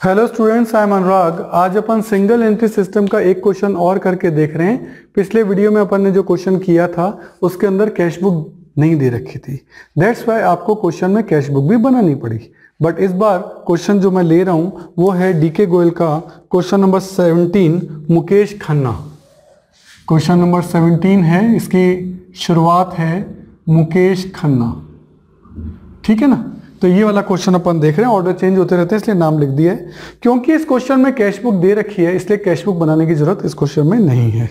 Hello students I am Anurag आज अपन single entry system का एक क्वेश्चन और करके देख रहे हैं। पिछले वीडियो में अपन ने जो क्वेश्चन किया था, उसके अंदर कैश बुक नहीं दे रखी थी। दैट्स वाई आपको क्वेश्चन में कैश बुक भी बनानी पड़ी। बट इस बार क्वेश्चन जो मैं ले रहा हूँ, वो है डीके गोयल का question number 17 Mukesh Khanna. Question number 17 है, इसकी शुरुआत है मुकेश खन्ना। ठीक है ना? तो ये वाला क्वेश्चन अपन देख रहे हैं ऑर्डर चेंज होते रहते हैं, इसलिए नाम लिख दिया है। क्योंकि इस क्वेश्चन में कैश बुक दे रखी है, इसलिए कैश बुक बनाने की ज़रूरत इस क्वेश्चन में नहीं है।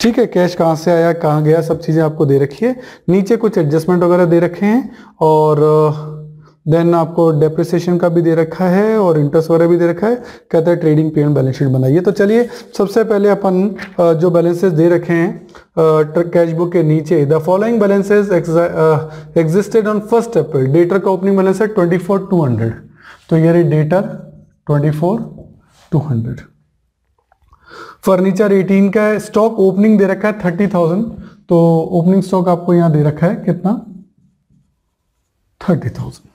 ठीक है कैश कहाँ से आया, कहाँ गया, सब चीज़ें आपको दे रखी है। नीचे कुछ एडजस्टमेंट वगैरह दे रखे हैं और देन आपको डेप्रिसिएशन का भी दे रखा है और इंटरेस्ट वगैरह भी दे रखा है। कहता है ट्रेडिंग पी बैलेंस शीट बनाइए। तो चलिए, सबसे पहले अपन जो बैलेंसेस दे रखे हैं कैश बुक के नीचे the following balances existed on first April debtor का ओपनिंग बैलेंस है ट्वेंटी फोर टू हंड्रेड तो ये रही debtor twenty four two hundred furniture 18 का है स्टॉक ओपनिंग दे रखा है थर्टी थाउज़ेंड तो ओपनिंग स्टॉक आपको यहाँ दे रखा है कितना? थर्टी थाउज़ेंड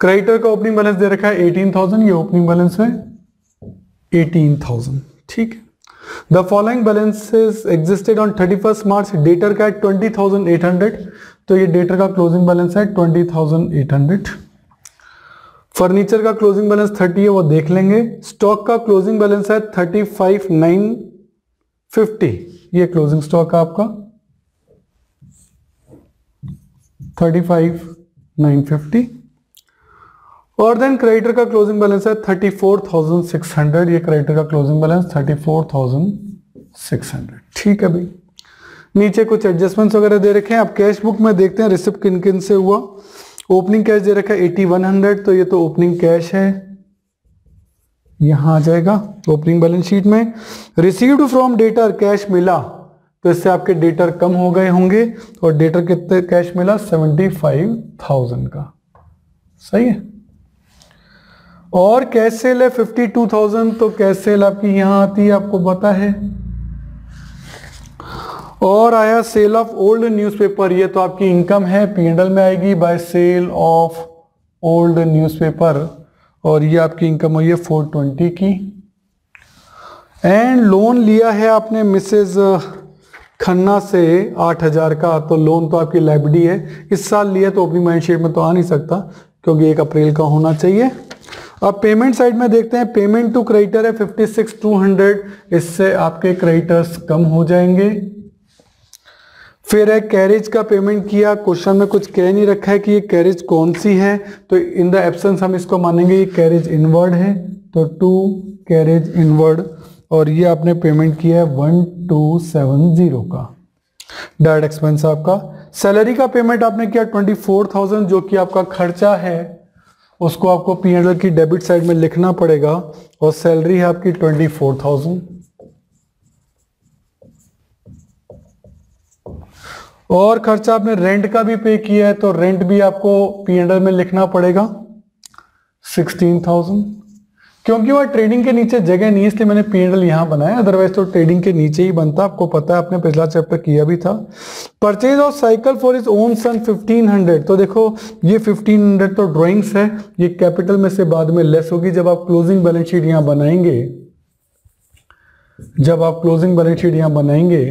क्रेडिटर का ओपनिंग बैलेंस दे रखा है 18,000 ये ओपनिंग बैलेंस है 18,000 ठीक है? The following balances existed on 31st March debtor का है 20,800 तो ये डेटर का क्लोजिंग बैलेंस है 20,800 फर्नीचर का क्लोजिंग बैलेंस 30 है वो देख लेंगे। स्टॉक का क्लोजिंग बैलेंस है 35,950 ये क्लोजिंग स्टॉक है आपका। 35,950 और देन क्रेडिटर का क्लोजिंग बैलेंस है thirty four thousand six hundred ये क्रेडिटर का closing balance thirty four thousand six hundred ठीक है भाई। नीचे कुछ एडजस्टमेंट्स वगैरह दे रखे हैं। अब कैश बुक में देखते हैं रिसिप्ट किन किन से हुआ। ओपनिंग कैश दे रखा है एटी वन हंड्रेड तो ये तो ओपनिंग कैश है। यहाँ आ जाएगा ओपनिंग बैलेंस शीट में। रिसीव्ड फ्रॉम डेटर कैश मिला तो इससे आपके डेटर कम हो गए होंगे। और डेटर कितने कैश मिला? सेवेंटी फाइव थाउज़ेंड का। सही है? और कैश सेल है फिफ्टी टू थाउज़ेंड तो कैश सेल आपकी यहाँ आती है, आपको पता है? और आया सेल ऑफ़ ओल्ड न्यूज़पेपर ये तो आपकी इनकम है पीएनडल में आएगी by sale of old newspaper और ये आपकी इनकम हुई है फोर ट्वेंटी की। एंड लोन लिया है आपने मिसेज खन्ना से आठ हज़ार का। तो लोन तो आपकी लाइब्रेरी है। इस साल लिया तो ओपनिंग माइंड में तो आ नहीं सकता, क्योंकि एक अप्रैल का होना चाहिए। अब पेमेंट साइड में देखते हैं पेमेंट टू क्रेडिटर है फिफ्टी सिक्स टू हंड्रेड इससे आपके क्रेडिटर्स कम हो जाएँगे। फिर है कैरेज का पेमेंट किया क्वेश्चन में कुछ कह नहीं रखा है कि ये कैरेज कौन सी है तो इन द एब्सेंस हम इसको मानेंगे, ये कैरेज इनवर्ड है तो टू कैरेज इनवर्ड और ये आपने पेमेंट किया है वन टू सेवन ज़ीरो का। डायरेक्ट एक्सपेंस आपका। सैलरी का पेमेंट आपने किया ट्वेंटी फोर थाउज़ेंड जो कि आपका खर्चा है उसको आपको पी एंड एल की डेबिट साइड में लिखना पड़ेगा और सैलरी है आपकी ट्वेंटी फोर थाउज़ेंड और खर्चा आपने रेंट का भी पे किया है तो रेंट भी आपको पी एंड एल में लिखना पड़ेगा सिक्सटीन थाउज़ेंड क्योंकि वह ट्रेडिंग के नीचे जगह नहीं, इसलिए मैंने पी एंडल यहाँ बनाया। अदरवाइज़ तो ट्रेडिंग के नीचे ही बनता। आपको पता है, आपने पिछला चैप्टर किया भी था। Purchase of cycle for his own son 1500 तो देखो, ये 1500 तो ड्राइंग्स है। ये कैपिटल में से बाद में लेस होगी जब आप क्लोजिंग बैलेंस शीट यहाँ बनाएँगे। जब आप क्लोजिंग बैलेंस शीट यहाँ बनाएँगे।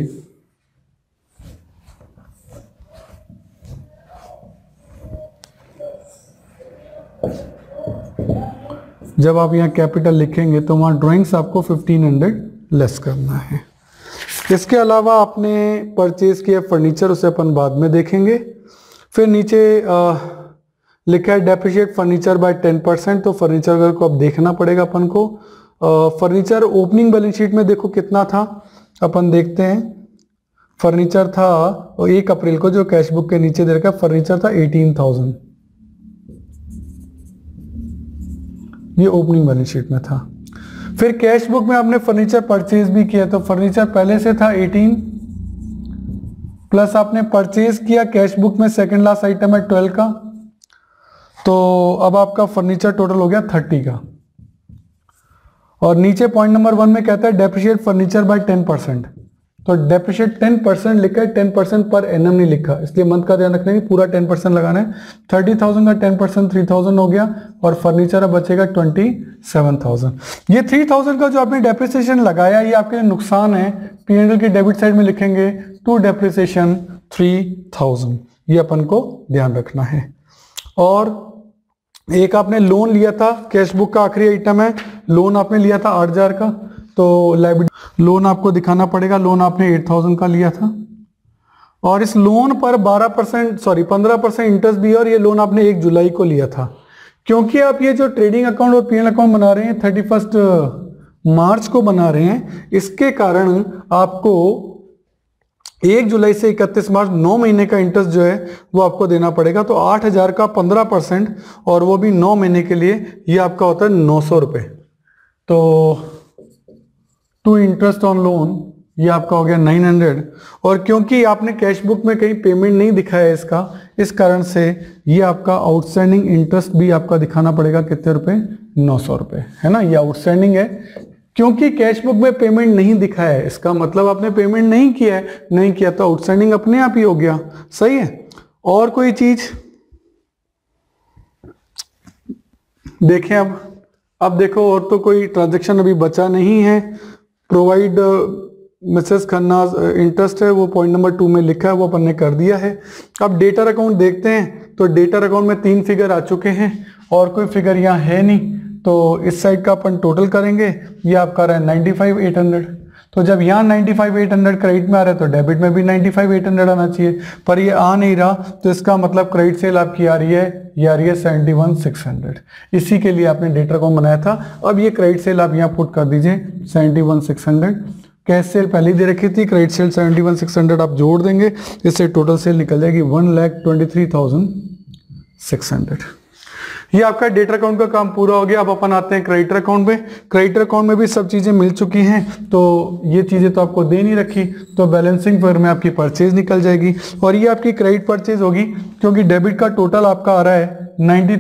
जब आप यहाँ कैपिटल लिखेंगे तो वहाँ ड्राइंग्स आपको 1500 लेस करना है। इसके अलावा आपने परचेज किया फर्नीचर उसे अपन बाद में देखेंगे। फिर नीचे आ, लिखा है डेप्रिशिएट फर्नीचर बाय 10 परसेंट तो फर्नीचर को अब देखना पड़ेगा अपन को। फर्नीचर ओपनिंग बैलेंस शीट में देखो कितना था। अपन देखते हैं। फर्नीचर था एक अप्रैल को जो कैश बुक के नीचे दे रखा फर्नीचर था एटीन थाउज़ेंड ये ओपनिंग बैलेंस शीट में था। फिर कैश बुक में आपने फर्नीचर परचेज भी किया तो फर्नीचर पहले से था 18 प्लस आपने परचेज किया कैश बुक में सेकंड लास्ट आइटम है 12 का तो अब आपका फर्नीचर टोटल हो गया 30 का। और नीचे पॉइंट नंबर वन में कहता है डेप्रिशिएट फर्नीचर बाय 10 परसेंट तो डेप्रिशिएट टेन परसेंट लिखा है टेन परसेंट पर एन नहीं लिखा। इसलिए मंथ का ध्यान रखना है पूरा टेन परसेंट लगाना है। थर्टी थाउज़ेंड का टेन परसेंट थ्री थाउज़ेंड हो गया और फर्नीचर अब बचेगा ट्वेंटी सेवन थाउज़ेंड ये थ्री थाउज़ेंड का जो आपने डेप्रिसिएशन लगाया, ये आपके लिए नुकसान है। पीएनएल की डेबिट साइड में लिखेंगे टू डेप्रिसिएशन थ्री थाउज़ेंड ये अपन को ध्यान रखना है। और एक आपने लोन लिया था कैश बुक का आखिरी आइटम है। लोन आपने लिया था आठ हज़ार का। तो लाइबिलिटी लोन आपको दिखाना पड़ेगा। लोन आपने एट थाउज़ेंड का लिया था। और इस लोन पर 12 परसेंट सॉरी 15 परसेंट इंटरेस्ट भी है और ये लोन आपने एक जुलाई को लिया था। क्योंकि आप ये जो ट्रेडिंग अकाउंट और पीएल अकाउंट बना रहे हैं थर्टी फ़र्स्ट मार्च को बना रहे हैं, इसके कारण आपको एक जुलाई से इकतीस मार्च, नौ महीने का इंटरेस्ट जो है, वो आपको देना पड़ेगा। तो आठ हज़ार का पंद्रह परसेंट और वो भी नौ महीने के लिए, ये आपका होता है नौ सौ रुपए। तो टू इंटरेस्ट ऑन लोन, ये आपका हो गया नाइन हंड्रेड। और क्योंकि आपने कैश बुक में कहीं पेमेंट नहीं दिखाया है इसका, इस कारण से ये आपका आउटस्टैंडिंग इंटरेस्ट भी आपका दिखाना पड़ेगा कितने रुपए? नौ सौ रुपए। है ना? ये आउटस्टैंडिंग है। क्योंकि कैश बुक में पेमेंट नहीं दिखा है इसका मतलब आपने पेमेंट नहीं किया है, नहीं किया तो आउटस्टैंडिंग अपने आप ही हो गया। सही है? और कोई चीज़? देखें अब। अब देखो, और तो कोई ट्रांजेक्शन अभी बचा नहीं है। प्रोवाइड मिसेस खन्ना इंटरेस्ट है, वो पॉइंट नंबर टू में लिखा है, वो अपन ने कर दिया है। अब डेटर अकाउंट देखते हैं तो डेटर अकाउंट में तीन फिगर आ चुके हैं, और कोई फिगर यहाँ है नहीं तो इस साइड का अपन टोटल करेंगे, ये आपका रहा है नाइन्टी फाइव एट हंड्रेड तो जब यहाँ ninety five eight hundred credit में आ रहा है तो डेबिट में भी नाइन्टी फाइव एट हंड्रेड आना चाहिए। पर ये आ नहीं रहा तो इसका मतलब क्रेडिट सेल आपकी आ रही है, ये आ रही है सेवेंटी वन सिक्स हंड्रेड इसी के लिए आपने डेटर को बनाया था। अब ये क्रेडिट सेल आप यहाँ पुट कर दीजिए seventy one six hundred cash sale पहले दे रखी थी credit sale seventy one six hundred आप जोड़ देंगे, इससे टोटल सेल निकल जाएगी one lakh twenty three thousand six hundred ये आपका डेटर अकाउंट का काम पूरा हो गया। अब अपन आते हैं क्रेडिटर अकाउंट में। क्रेडिटर अकाउंट में भी सब चीज़ें मिल चुकी हैं। तो ये चीज़ें तो आपको दे नहीं रखी। तो बैलेंसिंग फिगर में आपकी परचेज निकल जाएगी। और ये आपकी क्रेडिट परचेज होगी, क्योंकि डेबिट का टोटल आपका आ रहा है नाइनटी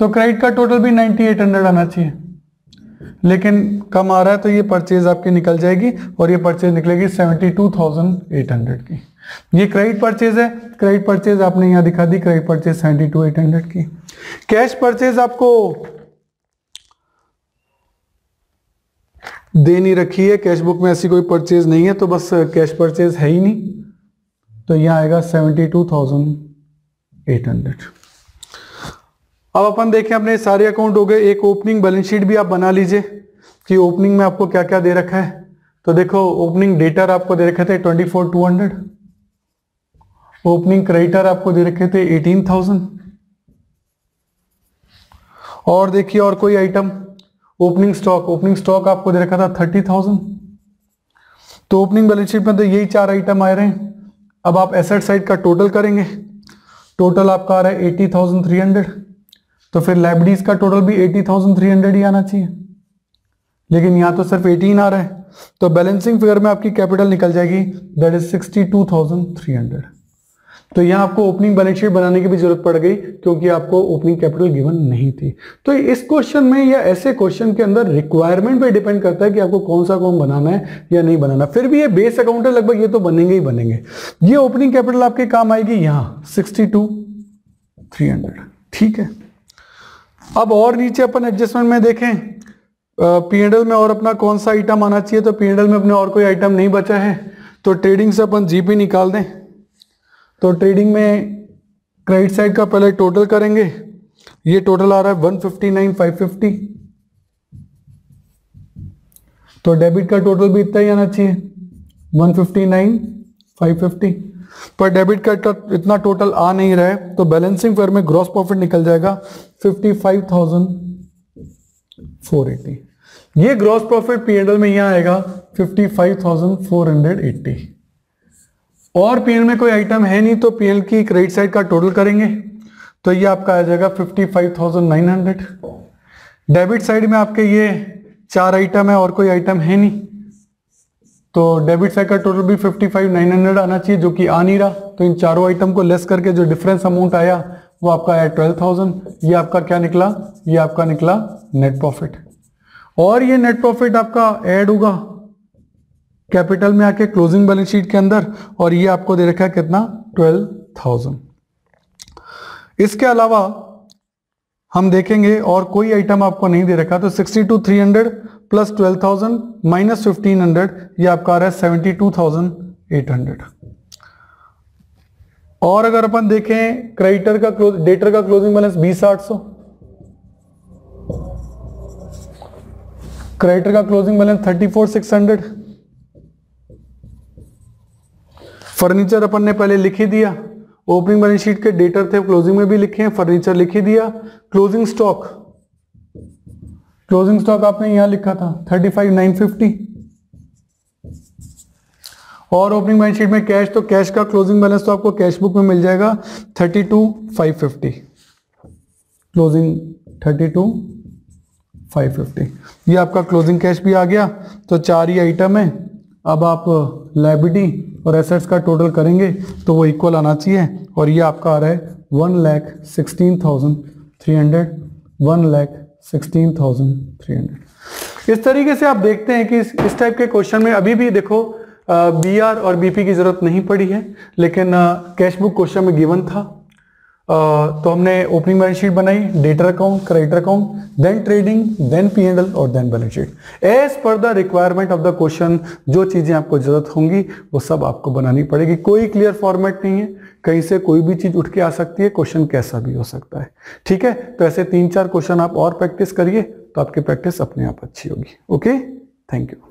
तो क्रेडिट का टोटल भी नाइनटी आना चाहिए। लेकिन कम आ रहा है तो ये परचेज आपकी निकल जाएगी और ये परचेज निकलेगी seventy two thousand eight hundred की। ये क्रेडिट परचेज है। क्रेडिट परचेज आपने यहाँ दिखा दी credit purchase seventy two eight hundred की। कैश परचेज आपको दे नहीं रखी है। कैश बुक में ऐसी कोई परचेज नहीं है तो बस कैश परचेज है ही नहीं। तो यहाँ आएगा seventy two thousand eight hundred अब अपन देखें, अपने सारे अकाउंट हो गए। एक ओपनिंग बैलेंस शीट भी आप बना लीजिए कि ओपनिंग में आपको क्या क्या दे रखा है। तो देखो ओपनिंग डेटर आपको दे रखे थे twenty four two hundred opening creditor आपको दे रखे थे एटीन थाउज़ेंड। और देखिए और कोई item opening stock opening stock आपको दे रखा था थर्टी थाउज़ेंड। तो ओपनिंग बैलेंस शीट में तो यही चार आइटम आ रहे हैं। अब आप एसेट साइड का टोटल करेंगे। टोटल आपका आ रहा है एटी थाउज़ेंड थ्री हंड्रेड। तो फिर लाइब्रेरीज का टोटल भी एटी थाउज़ेंड थ्री हंड्रेड ही आना चाहिए। लेकिन यहाँ तो सिर्फ़ एटीन आ रहा है। तो बैलेंसिंग फिगर में आपकी कैपिटल निकल जाएगी that is sixty two thousand three hundred तो यहाँ आपको ओपनिंग बैलेंस शीट बनाने की भी ज़रूरत पड़ गई, क्योंकि आपको ओपनिंग कैपिटल गिवन नहीं थी। तो इस क्वेश्चन में या ऐसे क्वेश्चन के अंदर रिक्वायरमेंट पे डिपेंड करता है कि आपको कौन सा अकाउंट बनाना है या नहीं बनाना। फिर भी ये बेस अकाउंट है, लगभग ये तो बनेंगे ही बनेंगे। ये ओपनिंग कैपिटल आपके काम आएगी यहाँ सिक्सटी टू थ्री हंड्रेड ठीक है? अब और नीचे अपन एडजस्टमेंट में देखें। पीएनएल में और अपना कौन सा आइटम आना चाहिए तो पीएनएल में अपने और कोई आइटम नहीं बचा है। तो ट्रेडिंग से अपन जीपी निकाल दें। तो ट्रेडिंग में क्रेडिट साइड का पहले टोटल करेंगे। ये टोटल आ रहा है one fifty nine five fifty तो डेबिट का टोटल भी इतना ही आना चाहिए one fifty nine five fifty पर डेबिट का इतना टोटल आ नहीं रहा है तो बैलेंसिंग फेयर में ग्रॉस प्रॉफिट निकल जाएगा fifty five thousand four eighty ये ग्रॉस प्रॉफिट पीएनएल में यहाँ आएगा fifty five thousand four hundred eighty और पीएल में कोई आइटम है नहीं तो पीएल की क्रेडिट साइड का टोटल करेंगे। तो ये आपका आ जाएगा fifty five thousand nine hundred debit side में आपके ये चार आइटम है और कोई आइटम है नहीं। तो डेबिट साइड का टोटल भी फिफ्टी फाइव नाइन हंड्रेड आना चाहिए, जो कि आ नहीं रहा। तो इन चारों आइटम को लेस करके जो डिफरेंस अमाउंट आया, वो आपका आया ट्वेल्व थाउज़ेंड ये आपका क्या निकला? ये आपका निकला नेट प्रॉफिट और ये नेट प्रॉफिट आपका ऐड होगा। कैपिटल में आके क्लोजिंग बैलेंस शीट के अंदर, और ये आपको दे रखा है कितना? Twelve thousand. इसके अलावा हम देखेंगे, और कोई आइटम आपको नहीं दे रखा तो sixty two three hundred plus twelve thousand minus fifteen hundred ये आपका आ रहा है seventy two thousand eight hundred और अगर अपन देखें क्रेडिटर का क्लोज डेटर का क्लोजिंग बैलेंस बीस आठ सौ। क्रेडिटर का closing balance thirty four six hundred furniture अपन ने पहले लिख ही दिया। ओपनिंग बैलेंस शीट के डेटर थे, क्लोजिंग में भी लिखे हैं, फर्नीचर लिख ही दिया। Closing stock. क्लोजिंग स्टॉक आपने यहाँ लिखा था, थर्टी फाइव नाइन फिफ्टी। और ओपनिंग बैलेंस शीट में कैश तो कैश का क्लोजिंग बैलेंस तो आपको कैश बुक में मिल जाएगा, thirty two five fifty. Closing thirty two five fifty. ये आपका क्लोजिंग कैश भी आ गया तो चार ही आइटम है। अब आप लाइबिलिटी और एसेट्स का टोटल करेंगे तो वो इक्वल आना चाहिए। और ये आपका आ रहा है one lakh sixteen thousand three hundred one lakh sixteen thousand three hundred इस तरीके से आप देखते हैं कि इस, टाइप के क्वेश्चन में अभी भी देखो बी आर और बीपी की ज़रूरत नहीं पड़ी है लेकिन कैश बुक क्वेश्चन में गिवन था। तो हमने ओपनिंग बैलेंस शीट बनाई debtor account creditor account then trading then P and L और then balance sheet as per the requirement of the question जो चीज़ें आपको ज़रूरत होंगी, वो सब आपको बनानी पड़ेगी। कोई क्लियर फॉर्मेट नहीं है। कहीं से कोई भी चीज़ उठ के आ सकती है क्वेश्चन कैसा भी हो सकता है। ठीक है? तो ऐसे तीन चार क्वेश्चन आप और प्रैक्टिस करिए तो आपकी प्रैक्टिस अपने आप अच्छी होगी। Okay thank you